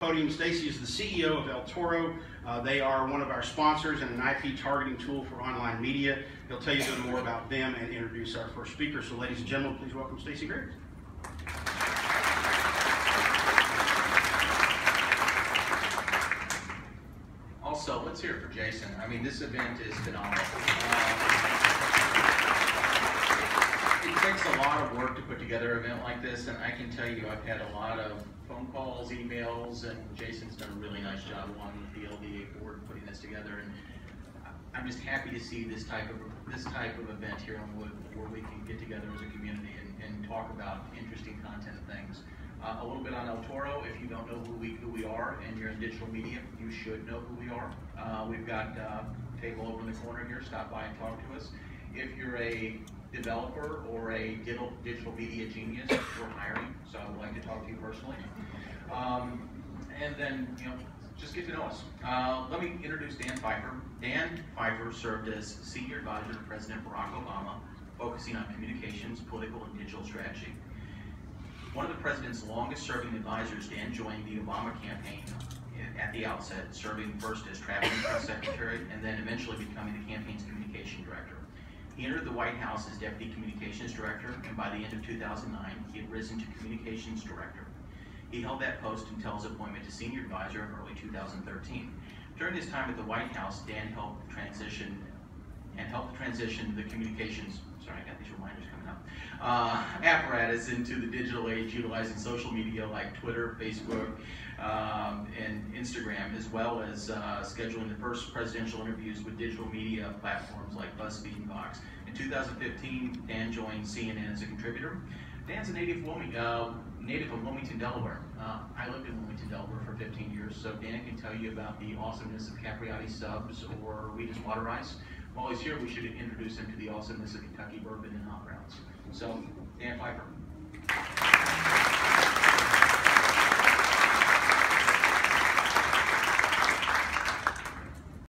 Podium. Stacy is the CEO of El Toro. Uh, they are one of our sponsors and an IP targeting tool for online media. He'll tell you a little more about them and introduce our first speaker. So, ladies and gentlemen, please welcome Stacy Griggs. Also, let's hear it for Jason. I mean, this event is phenomenal. Uh, it takes a lot of work to put together event like this, and I can tell you I've had a lot of phone calls, emails, and Jason's done a really nice job along with the LDA board putting this together. And I'm just happy to see this type of this type of event here on Wood where we can get together as a community and, and talk about interesting content things. Uh, a little bit on El Toro. If you don't know who we who we are and you're in digital media, you should know who we are. Uh, we've got uh, a table over in the corner here. Stop by and talk to us. If you're a developer or a digital media genius, we're hiring. So I would like to talk to you personally. Um, and then you know just get to know us. Uh, let me introduce Dan Pfeiffer. Dan Pfeiffer served as senior advisor to President Barack Obama, focusing on communications, political, and digital strategy. One of the president's longest serving advisors, Dan joined the Obama campaign at the outset, serving first as traveling press secretary and then eventually becoming the campaign's communication director. He entered the White House as deputy communications director, and by the end of 2009, he had risen to communications director. He held that post until his appointment to senior advisor in early 2013. During his time at the White House, Dan helped transition and helped transition the communications, sorry, I got these reminders coming up, uh, apparatus into the digital age utilizing social media like Twitter, Facebook, um, and Instagram, as well as uh, scheduling the first presidential interviews with digital media platforms like BuzzFeed and Vox. In 2015, Dan joined CNN as a contributor. Dan's a native, uh, native of Wilmington, Delaware. Uh, I lived in Wilmington, Delaware for 15 years, so Dan can tell you about the awesomeness of Capriotti subs or Wheaton's Water Ice. While he's here, we should introduce him to the awesomeness of Kentucky bourbon and hot browns. So, Dan Pfeiffer.